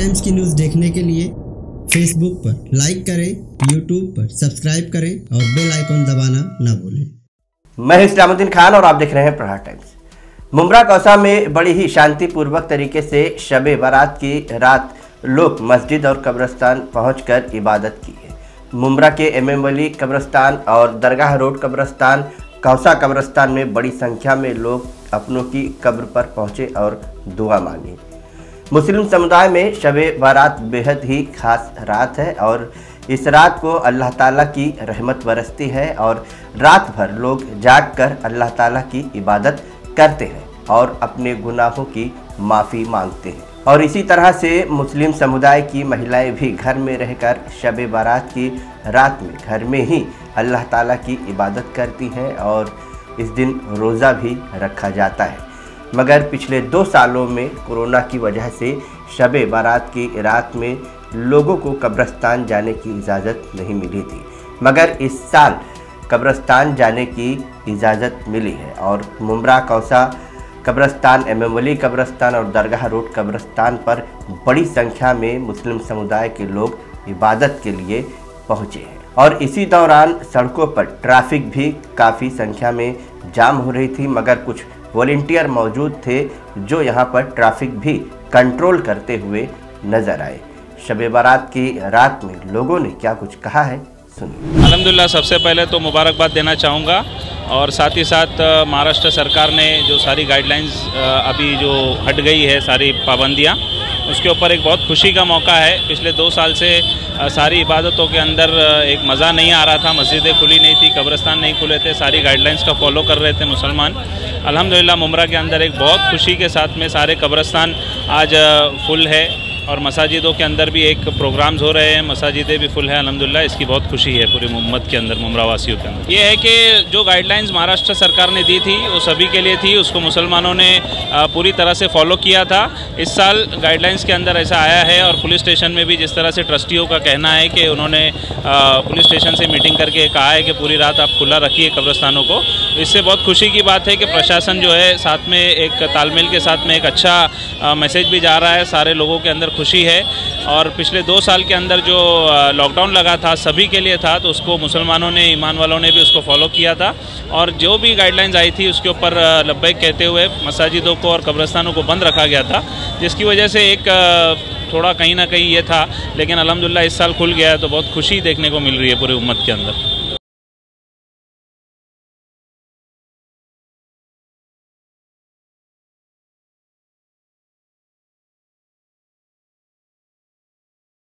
Times की news देखने के लिए फेसबुक पर लाइक करें यूट्यूब पर सब्सक्राइब करें और बेल आइकॉन दबाना ना भूलें। मैं इस्लामुद्दीन खान और आप देख रहे हैं प्रहार टाइम्स। मुमरा कौसा में बड़ी ही शांतिपूर्वक तरीके से शब बारात की रात लोग मस्जिद और कब्रस्तान पहुंचकर इबादत की है। मुमरा के एम एम वली कब्रस्तान और दरगाह रोड कब्रस्तान, कौसा कब्रस्तान में बड़ी संख्या में लोग अपनों की कब्र पर पहुँचे और दुआ मांगी। मुस्लिम समुदाय में शब बारात बेहद ही खास रात है और इस रात को अल्लाह ताला की रहमत बरसती है और रात भर लोग जाग कर अल्लाह ताला की इबादत करते हैं और अपने गुनाहों की माफ़ी मांगते हैं। और इसी तरह से मुस्लिम समुदाय की महिलाएँ भी घर में रहकर शब बारात की रात में घर में ही अल्लाह ताला की इबादत करती हैं और इस दिन रोज़ा भी रखा जाता है। मगर पिछले दो सालों में कोरोना की वजह से शब बारात के रात में लोगों को कब्रस्तान जाने की इजाज़त नहीं मिली थी। मगर इस साल कब्रस्तान जाने की इजाज़त मिली है और मुमरा, कौसा, कब्रस्तान, एम वली कब्रस्तान और दरगाह रोड कब्रस्तान पर बड़ी संख्या में मुस्लिम समुदाय के लोग इबादत के लिए पहुँचे हैं। और इसी दौरान सड़कों पर ट्रैफ़िक भी काफ़ी संख्या में जाम हो रही थी, मगर कुछ वॉलेंटियर मौजूद थे, जो यहाँ पर ट्रैफ़िक भी कंट्रोल करते हुए नज़र आए। शब बारात की रात में लोगों ने क्या कुछ कहा है, सुनिए। अलहमदिल्ला सबसे पहले तो मुबारकबाद देना चाहूँगा, और साथ ही साथ महाराष्ट्र सरकार ने जो सारी गाइडलाइंस अभी जो हट गई है सारी पाबंदियाँ, उसके ऊपर एक बहुत खुशी का मौका है। पिछले दो साल से सारी इबादतों के अंदर एक मज़ा नहीं आ रहा था। मस्जिदें खुली नहीं थी, कब्रस्तान नहीं खुले थे, सारी गाइडलाइंस का फॉलो कर रहे थे मुसलमान। अल्हम्दुलिल्लाह, मुमरा के अंदर एक बहुत खुशी के साथ में सारे कब्रस्तान आज फुल है। और मसाजिदों के अंदर भी एक प्रोग्राम्स हो रहे हैं। मसाजिदें भी फुल हैं अलहमदिल्ला इसकी बहुत खुशी है पूरी उम्मत के अंदर मुमरा वासियों के अंदर। ये है कि जो गाइडलाइंस महाराष्ट्र सरकार ने दी थी, वो सभी के लिए थी, उसको मुसलमानों ने पूरी तरह से फॉलो किया था। इस साल गाइडलाइंस के अंदर ऐसा आया है और पुलिस स्टेशन में भी जिस तरह से ट्रस्टियों का कहना है कि उन्होंने पुलिस स्टेशन से मीटिंग करके कहा है कि पूरी रात आप खुला रखिए कब्रस्तानों को। इससे बहुत खुशी की बात है कि प्रशासन जो है, साथ में एक तालमेल के साथ में एक अच्छा मैसेज भी जा रहा है। सारे लोगों के अंदर खुशी है। और पिछले दो साल के अंदर जो लॉकडाउन लगा था, सभी के लिए था तो उसको मुसलमानों ने, ईमान वालों ने भी उसको फॉलो किया था। और जो भी गाइडलाइंस आई थी, उसके ऊपर लब्बैक कहते हुए मसाजिदों को और कब्रस्तानों को बंद रखा गया था, जिसकी वजह से एक थोड़ा कहीं ना कहीं ये था। लेकिन अलहमदिल्ला इस साल खुल गया है तो बहुत खुशी देखने को मिल रही है पूरी उम्मत के अंदर।